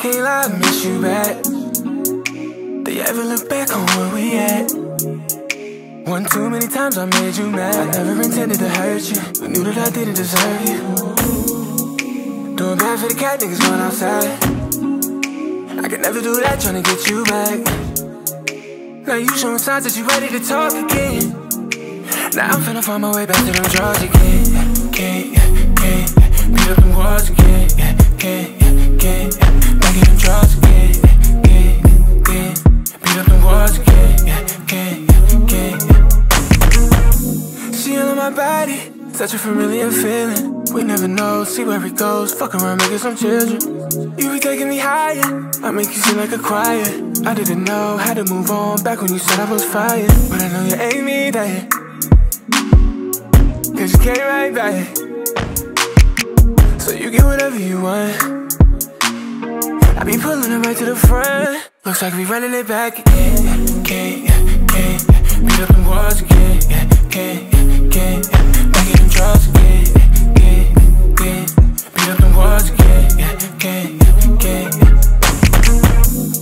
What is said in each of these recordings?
can't lie, I miss you back. Do you ever look back on where we at? One too many times I made you mad. I never intended to hurt you. I knew that I didn't deserve you. Doing bad for the cat niggas going outside. I could never do that trying to get you back. Now you showing signs that you ready to talk again. Now I'm finna find my way back to them drugs again. Can't, can't, beat up them walls again. My body, such a familiar feeling. We never know, see where it goes. Fuck around, making some children. You be taking me higher, I make you seem like a choir. I didn't know how to move on back when you said I was fired. But I know you ain't me that. Cause you came right back. So you get whatever you want. I be pulling it right to the front. Looks like we running it back again. Can't,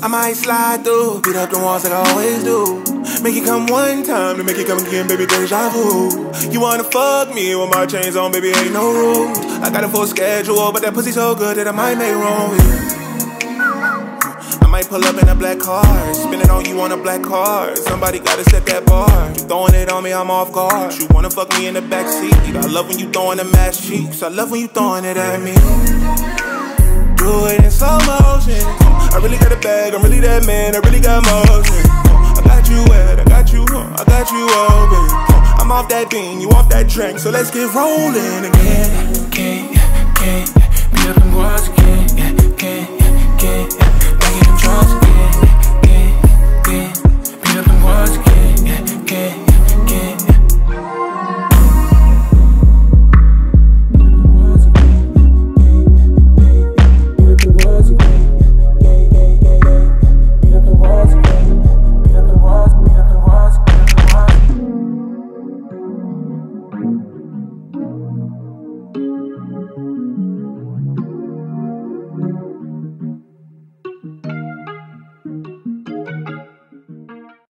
I might slide through, beat up the walls like I always do. Make it come one time to make it come again, baby, deja vu. You wanna fuck me with my chains on, baby, ain't no rules. I got a full schedule, but that pussy so good that I might make wrong with you. I might pull up in a black car, spin it on you on a black car. Somebody gotta set that bar. You throwing it on me, I'm off guard. You wanna fuck me in the back seat? I love when you throwing the match cheeks. I love when you throwing it at me. Do it in slow motion. I really got a bag, I'm really that man, I really got motion. I got you wet, I got you, I got you open. I'm off that bean, you off that drink, so let's get rolling again. Can't,